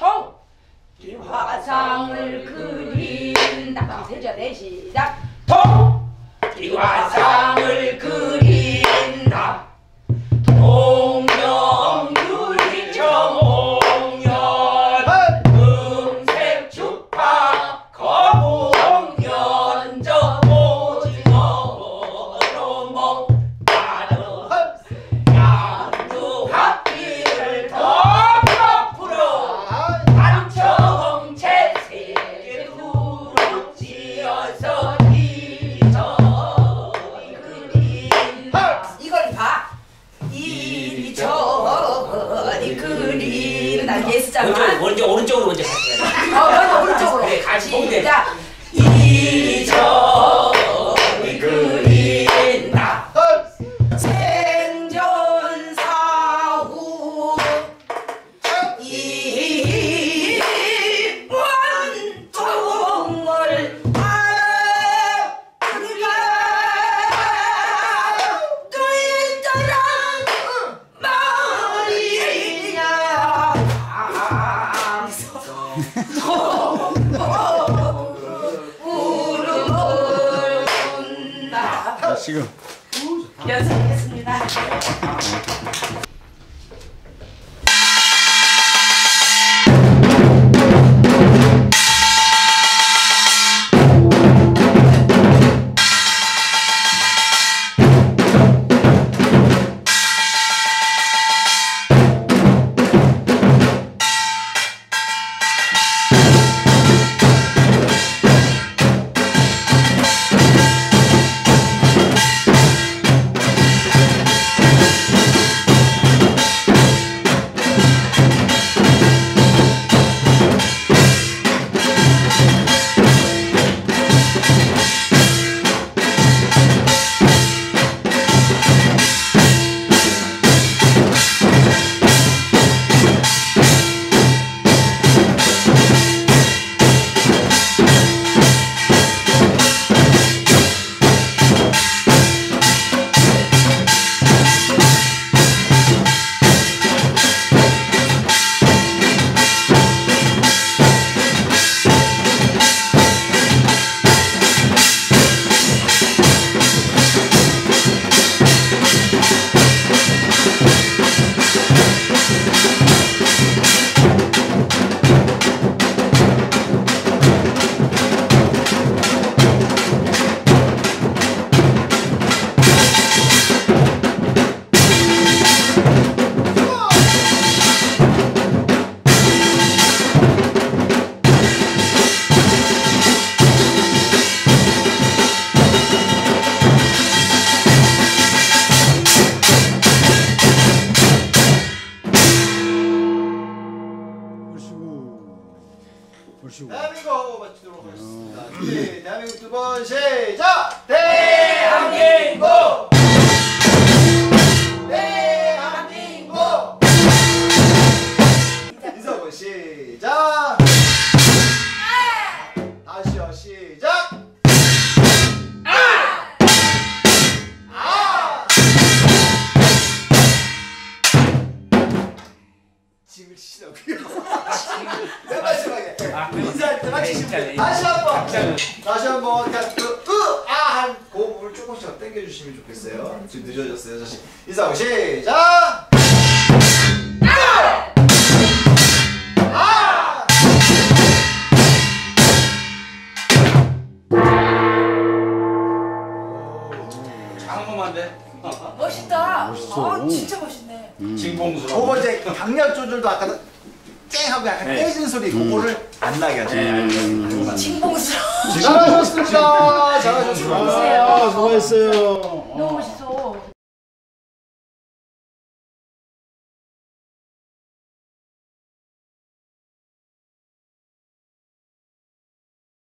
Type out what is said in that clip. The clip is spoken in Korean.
통! 이 화상을 그린다. 세자 내 시작. 통! 이 화상 그린다 예스잖아 오른쪽 오른쪽으로 먼저 갈게요. 어, 먼저 오른쪽으로. 그래, 같이 돼. 시작. 이 무릎을 꿇나 지금 연습했습니다. 보시고 대한민국 하고 마치도록 하겠습니다. 준비, 대한민국 두 번 시작! 대한민국! 대한민국! 인사번 시작! 다시요 시작! 짐을 치시라고요? 맨 마지막에 인사할 때만 치시면 돼요. 다시 한 번 다시 한 번 그냥 그 으 아한 그 부분을 조금씩 더 당겨주시면 좋겠어요. 지금 늦어졌어요. 다시 인사하고 시작. 아! 아! 작은 것만 돼. 멋있다. 멋있어. 어, 진짜 멋있네. 징봉수. 두 번째 강약 조절도 아까 쨍 하고 약간 깨진 소리 그거를 안 나게 하죠. 징봉스러워. 잘하셨습니다. 잘하셨습니다. 아 수고했어요 너무 멋있어.